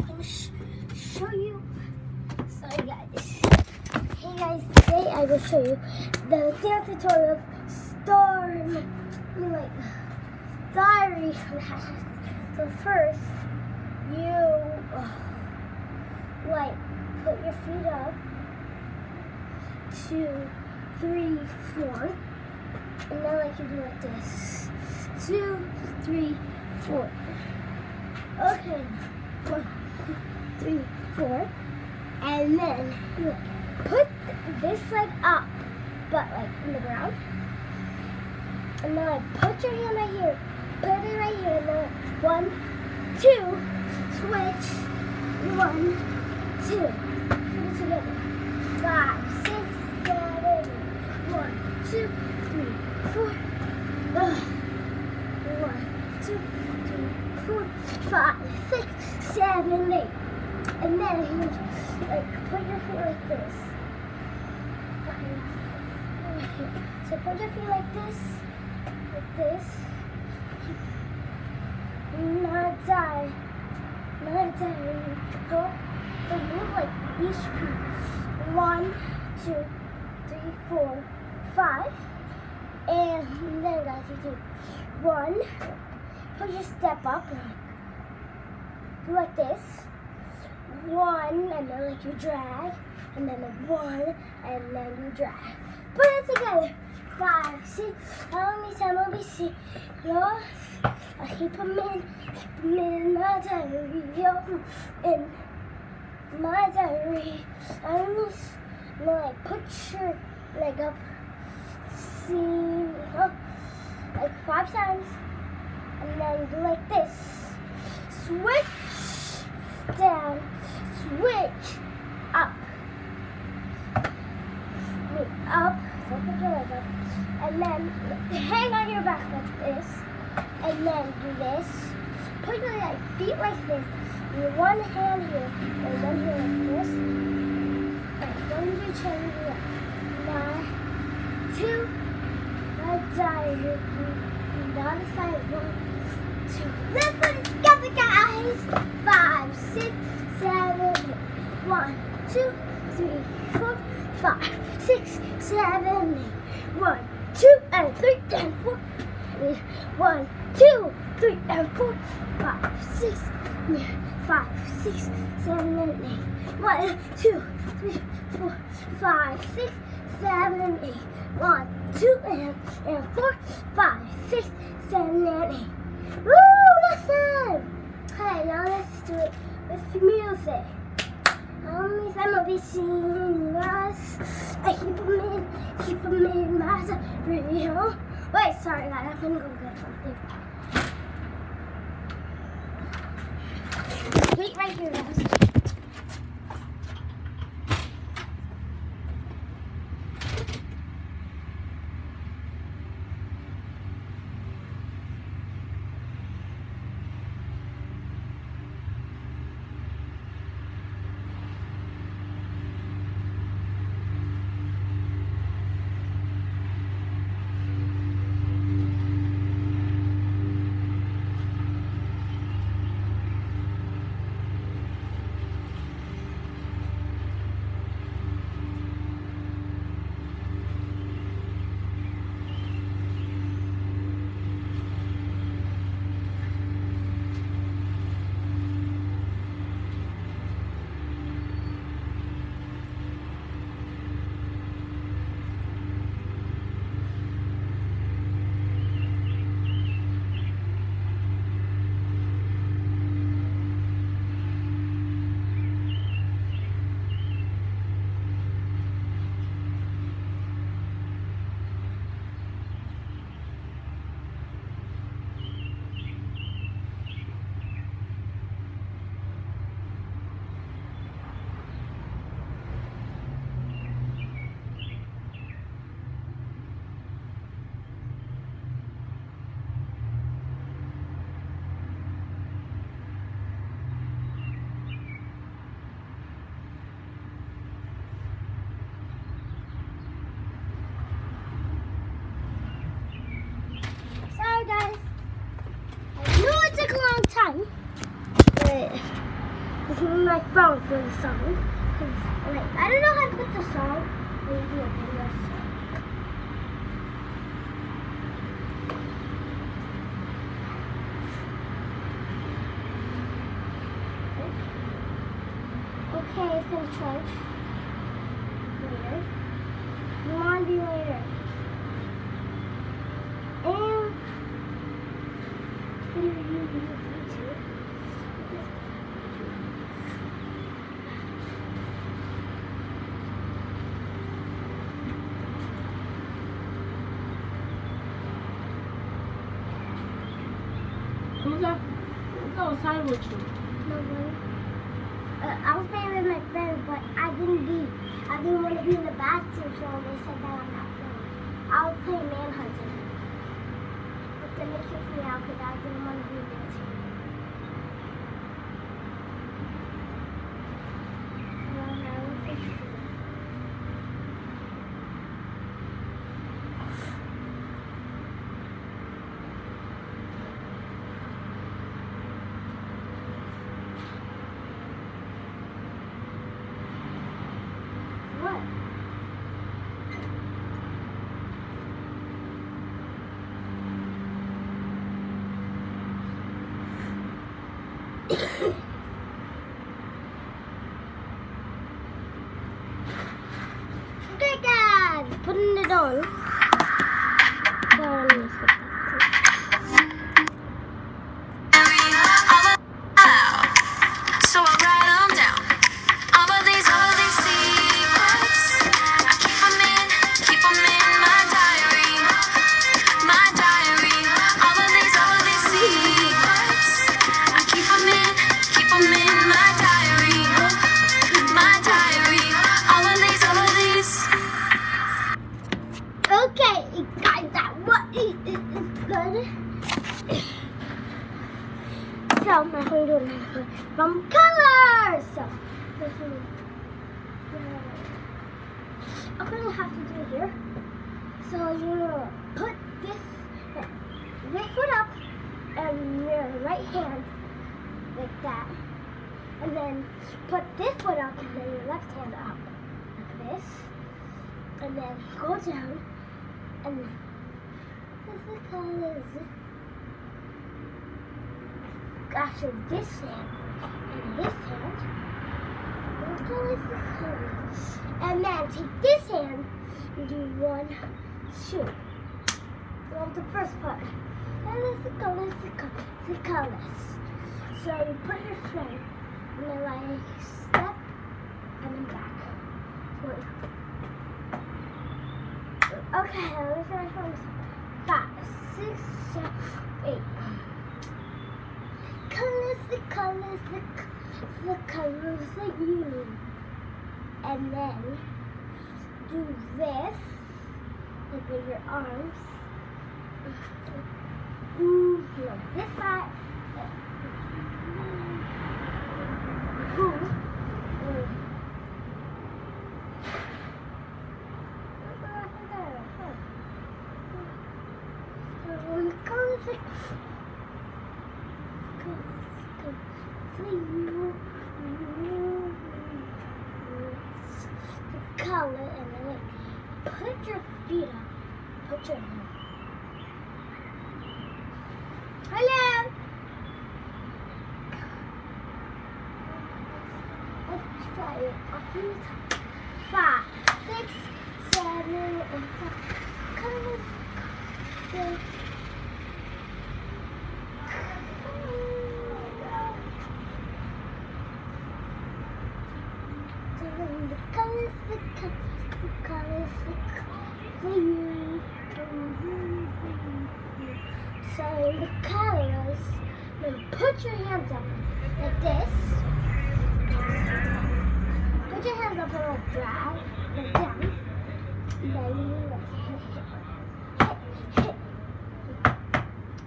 I'm gonna sh show you. Sorry guys. Hey guys, today I will show you the dance tutorial of Storm, I like, Diary. So first, you, uh, like, put your feet up, two, three, four, and then like you do like this, two, three, four. Okay, one, three, four, and then you put this leg up, but like in the ground, and then like put your hand right here, put it right here, and then one, two, switch, one, two, put it together, five, six, seven, one, two, three, four, Ugh. one, two, three, four, five, six, seven, eight, and then you like put your feet like this. So put your feet like this, like this. Not die, not die. Go, so move like each feet. One, two, three, four, five, and then guys you do one. Put your step up, do like this. One, and then like you drag, and then a one, and then you drag. Put it together. Five, six, seven, seven, be six. Yes, I keep them in, keep them in my diary, yo, in my diary. I miss, then like put your leg up, see, up, like five times, and then do like this. Switch down, switch up, Wait, up, so put your leg up, and then hang on your back like this, and then do this. Put your like, feet like this, and one hand here, and one hand like this. And one you change it up. Nine, two, a diary, not a side, one, two. Let's put it together, guys. Five, six, seven, eight. One, two, three, four, five, six, seven, eight. One, two, and three, and four. and One, two, three, and four, five, six, five, six, seven, and eight. One, two, three, four, five, six, seven, eight. One, two, and, and four, five, six, seven, and eight. Woo! That's it! Okay, now let's do it with music. Um, I'm gonna be singing radio. Wait, sorry, guys, I'm gonna go get something. Wait right here, guys. Phone for the song. Cause like I don't know how to put the song. Maybe okay, let's see. Okay, it's gonna charge later. Laundry later. And Who's? Who's outside with you? Nobody. Uh, I was playing with my friend, but I didn't be. I didn't want to be in the bathroom, so they said that I'm not playing. I was playing manhunting. But then they kicked me out because I didn't want to be there too. Is, good. So I'm going to do it from colors. So this is, I'm gonna have to do it here. So gonna put this this foot up and your right hand like that, and then put this foot up and then your left hand up like this, and then go down and is colors. Actually, this hand and this hand. What color is this hand? And then take this hand and do one, two. Well, the first part. And this is colors, the colors, the colors. So you put your friend and then like step and then back. One. Okay, let me finish one. Six, seven, eight. Colors, the colors, the, the colors of you. And then do this, like with your arms. Ooh, no, this side. And put your feet up. Put your hand. Hello. Let's try it a few times. Five, six, seven, eight, nine. Colors. Good. The colors, the colors, the colors, the colors for you. So the colors, then put your hands up like this. Put your hands up and like drag, like down. Then you like hit, hit, hit.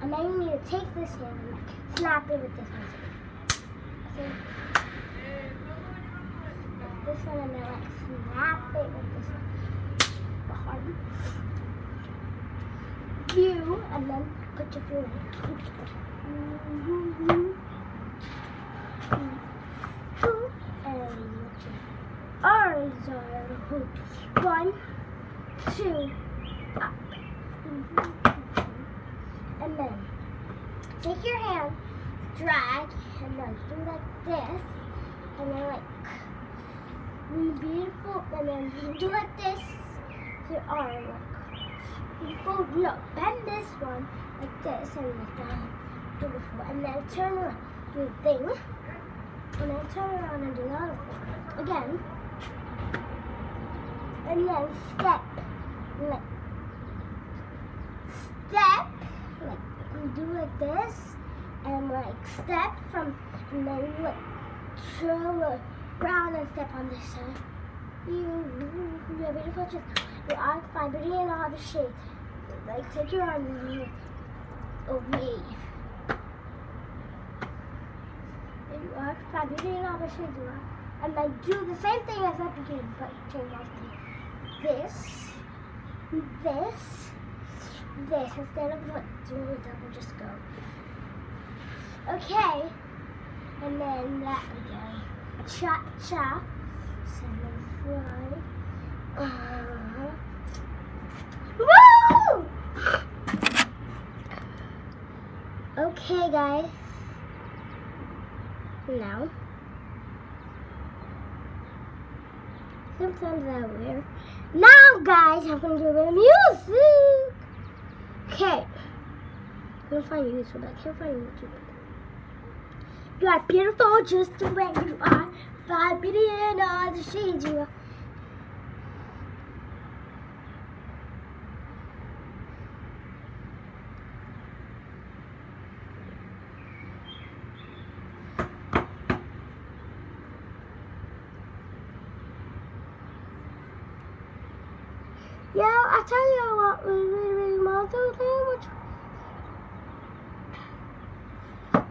And then you need to take this hand and snap it with this one. See? This one and then like snap it with this one. Hard. You and then put your feet in. are one, two, up. And then take your hand, drag, and then do like this, and then like beautiful, and then you do like this, your arm like beautiful. No, bend this one like this, and like that, beautiful, and then turn around, do the thing, and then turn around and do the other thing again, and then step, like step, like you do like this, and like step from, and then you like around and step on this side. You, you have beautiful just your arm fine, but you know how to. Like take your arm and you. And you are fine, but you know how to shape your. And like do the same thing as I the beginning, but turn off thing. This, this, this instead of like doing a double, just go. Okay, and then that again. Cha cha, seven fly. Uh, woo! Okay, guys. Now, sometimes I wear. Now, guys, I'm gonna do of music. Okay. I'm gonna find YouTube. I can't find YouTube. You are beautiful just the way you are. Billion all the shades you are. Yeah, I tell you what, we really, really want to thing, which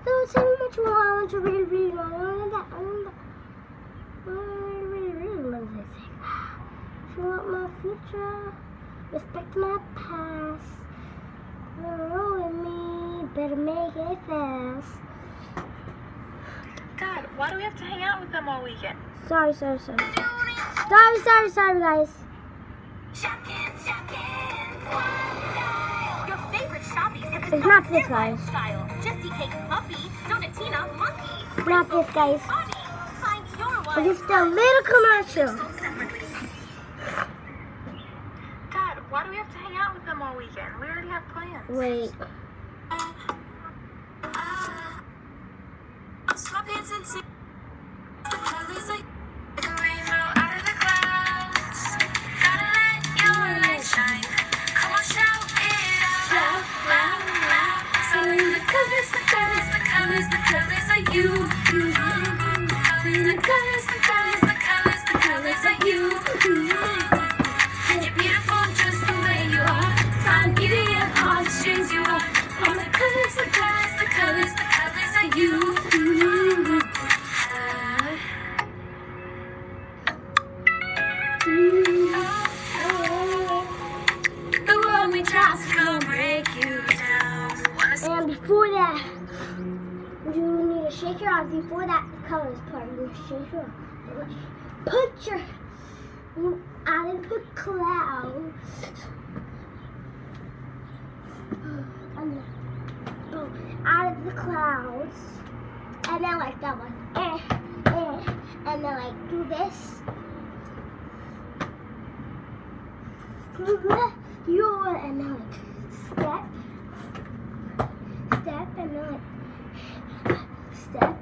so tell me what you want, to really, really I want that, I want that. I really, really, love this thing. If you want my future, respect my past. Roll with me, better make it fast. Dad, why do we have to hang out with them all weekend? Sorry, sorry, sorry. Sorry, sorry, sorry, guys. Shopkins, Shopkins. Your favorite shoppies It's not this, guys. Style. Jessicake Puppy, Donatina Monkey, Not this, guys. Bonnie. Find your But it's a little commercial. Dad, why do we have to hang out with them all weekend? We already have plans. Wait. Out of the clouds. And then, boom, out of the clouds. And then like that one. Eh, eh, and then like do this. You and then like step step and then like step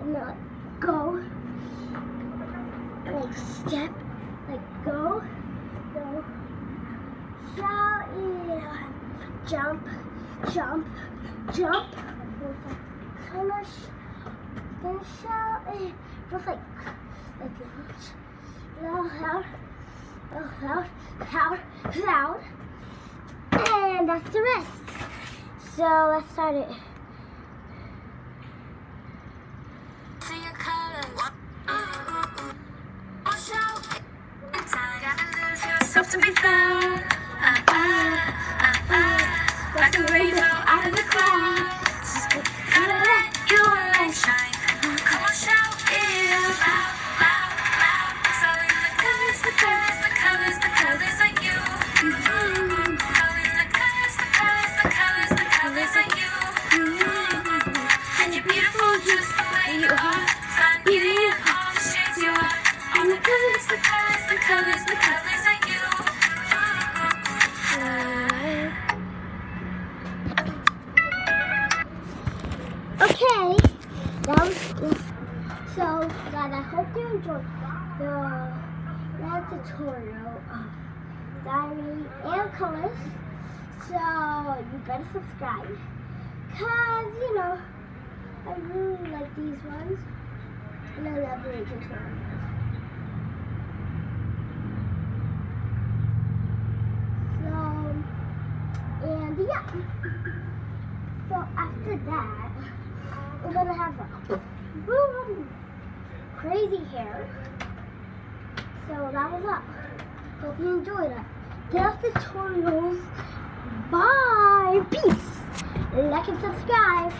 and then like go like step like go go shout it jump jump jump then shout it just like like loud loud loud loud loud and that's the rest so let's start it. out. To be found. Ah, ah, ah, ah. Like a rainbow out of the clouds. Gotta let your light shine. Enjoyed the that tutorial of diary and colors. So, you better subscribe. Because, you know, I really like these ones. And I love the tutorials. So, and yeah. So after that, we're gonna have a boom, crazy hair. So that was up. Hope you enjoyed it. Death tutorials. Bye. Peace. Like and subscribe.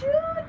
Choo.